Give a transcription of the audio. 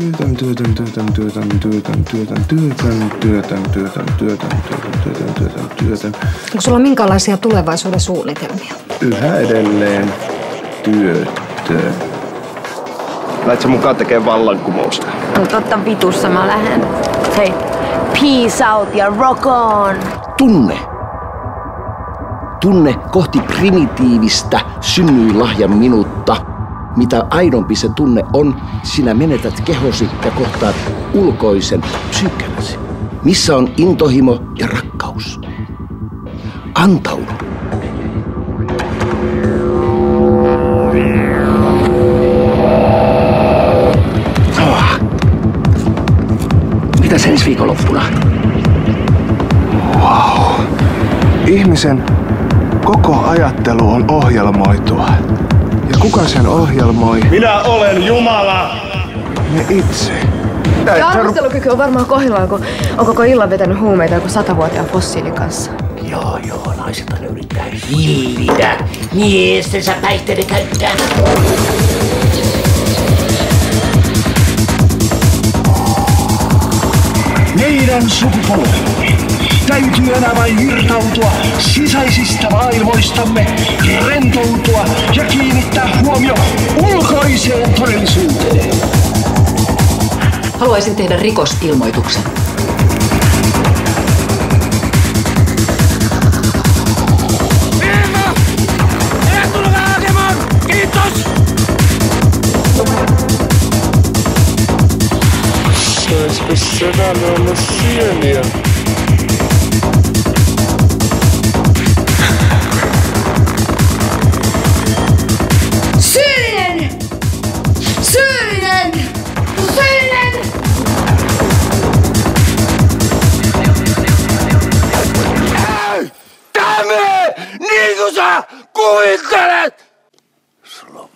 Työtön, työtön, työtön, työtön, työtön, työtön, työtön, työtön, työtön, työtön, työtön, työtön, työtön, työtön. Onko sulla minkälaisia tulevaisuuden suunnitelmia? Yhä edelleen työtön. Lähet sä mukaan tekee vallankumousta? No totta vitussa mä lähden. Hei, peace out ja rock on! Tunne. Tunne kohti primitiivistä synnyin minuutta. Mitä aidompi se tunne on, sinä menetät kehosi ja kohtaat ulkoisen psyykkäläsi. Missä on intohimo ja rakkaus? Antaudu. Oh. Mitä ensi viikonloppuna? Ihmisen koko ajattelu on ohjelmoitua. Kuka sen ohjelmoi? Minä olen Jumala! Me itse. Ja arvostelukyky on varmaan kohdillaan, kun on koko illan vetänyt huumeita joku satavuotiaan fossiilin kanssa. Joo, joo, naiset aina yrittää hillitä miestensä päihteiden käyttää. Meidän sukupolvi täytyy enää vain irtautua sisäisistä maailmoistamme, rentoutua ja huom jo ulkoiseen todellisuuteen. Haluaisin tehdä rikosilmoituksen. Kiitos! Se on spesiaalinen sieniä. Jeesusa, kuvittele! Sulla on